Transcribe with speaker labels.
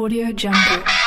Speaker 1: Audio Jungle.